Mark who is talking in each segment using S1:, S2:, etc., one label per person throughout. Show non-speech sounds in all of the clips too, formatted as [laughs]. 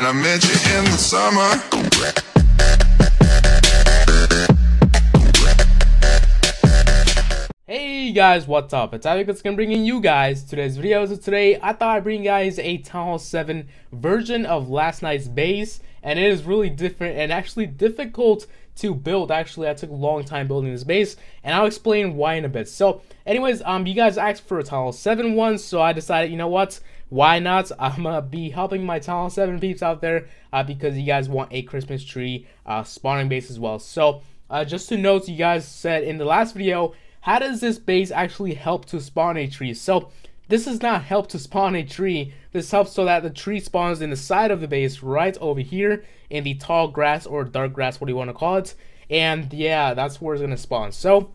S1: And I met you in the summer.
S2: Hey guys, what's up? It's gonna bring in you guys today's video. So today, I thought I'd bring you guys a Town Hall 7 version of last night's base, and it is really different and actually difficult to build. Actually, I took a long time building this base, and I'll explain why in a bit. So, anyways, um, you guys asked for a Town Hall 7 one, so I decided, you know what? Why not? [laughs] I'm gonna be helping my Hall 7 peeps out there uh, because you guys want a Christmas tree uh, spawning base as well. So, uh, just to note, you guys said in the last video how does this base actually help to spawn a tree? So this does not help to spawn a tree. This helps so that the tree spawns in the side of the base right over here in the tall grass or dark grass, what do you want to call it. And yeah, that's where it's going to spawn. So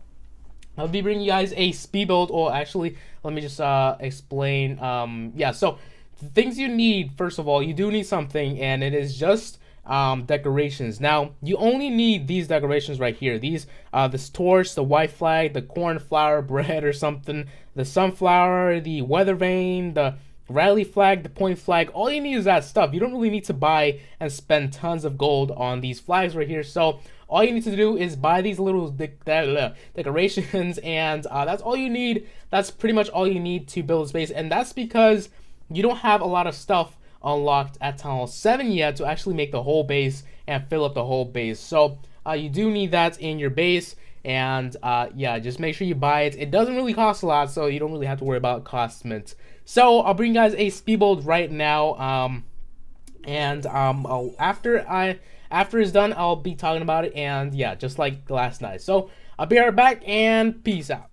S2: I'll be bringing you guys a speed build or actually let me just uh, explain. Um, yeah, so the things you need, first of all, you do need something and it is just um, decorations. Now, you only need these decorations right here. These, uh, this torch, the white flag, the cornflower bread [laughs] or something, the sunflower, the weather vane, the rally flag, the point flag. All you need is that stuff. You don't really need to buy and spend tons of gold on these flags right here. So all you need to do is buy these little de de decorations [laughs] and uh, that's all you need. That's pretty much all you need to build a space. And that's because you don't have a lot of stuff unlocked at Hall 7 yet to actually make the whole base and fill up the whole base. So uh, you do need that in your base. And uh, yeah, just make sure you buy it. It doesn't really cost a lot, so you don't really have to worry about costment. So I'll bring you guys a speed build right now. Um, and um, after I after it's done, I'll be talking about it. And yeah, just like last night. So I'll be right back and peace out.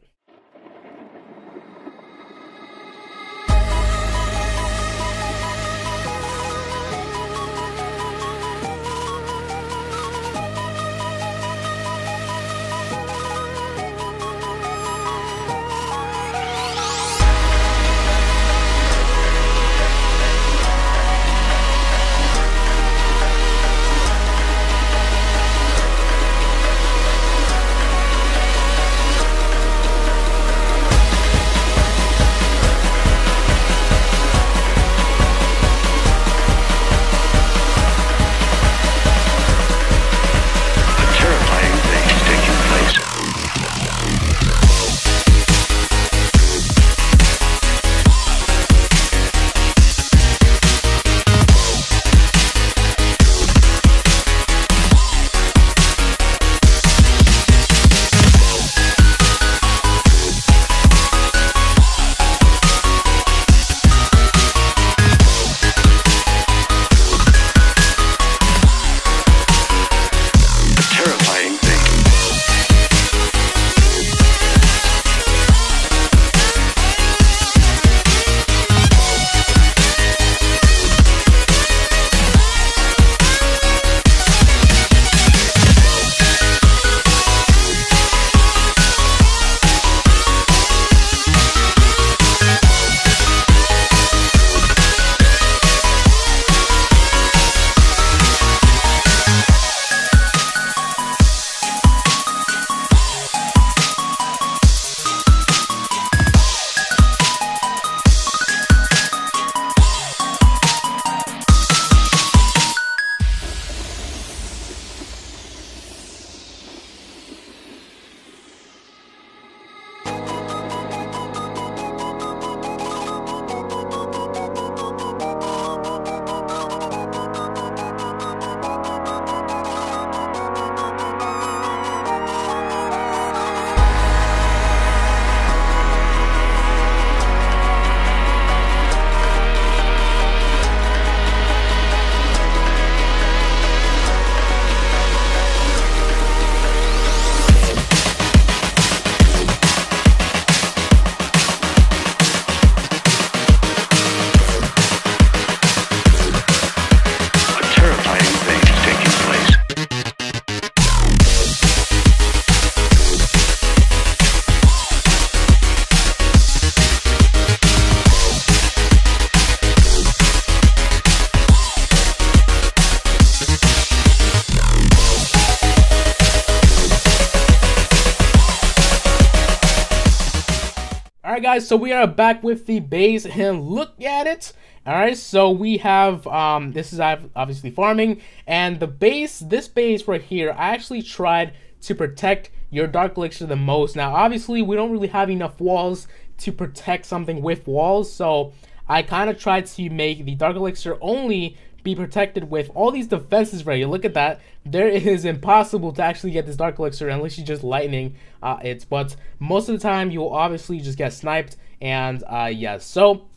S2: Alright guys, so we are back with the base and look at it. All right, so we have um, this is obviously farming, and the base, this base right here, I actually tried to protect your Dark Elixir the most. Now, obviously, we don't really have enough walls to protect something with walls, so I kind of tried to make the Dark Elixir only be protected with all these defenses ready. Look at that. There is impossible to actually get this Dark Elixir unless you just lightning uh, it. But most of the time, you'll obviously just get sniped. And uh, yes, yeah, so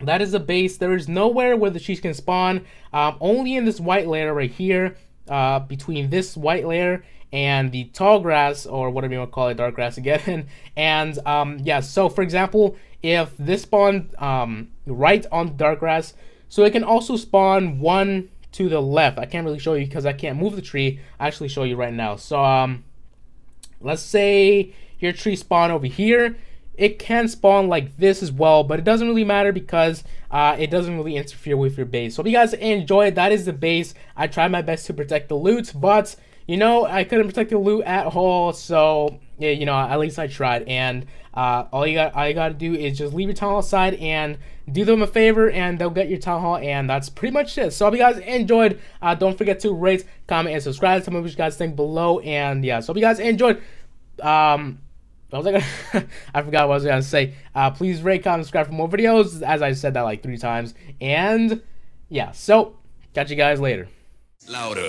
S2: that is the base. There is nowhere where the cheese can spawn. Um, only in this white layer right here. Uh, between this white layer and the tall grass, or whatever you want to call it, dark grass again. [laughs] and um, yeah, so for example, if this spawned um, right on the dark grass, so it can also spawn one to the left. I can't really show you because I can't move the tree. I actually show you right now. So um, let's say your tree spawn over here it can spawn like this as well, but it doesn't really matter because uh, it doesn't really interfere with your base. So if you guys enjoyed, that is the base. I tried my best to protect the loot, but you know, I couldn't protect the loot at all, so yeah, you know, at least I tried. And uh, all you got, all you got to do is just leave your town hall side and do them a favor, and they'll get your town hall. And that's pretty much it. So if you guys enjoyed, uh, don't forget to rate, comment, and subscribe. Tell me what you guys think below. And yeah, so if you guys enjoyed, um, I was [laughs] like, I forgot what I was gonna say. Uh, please rate, comment, subscribe for more videos. As I said that like three times, and yeah. So catch you guys later. Louder.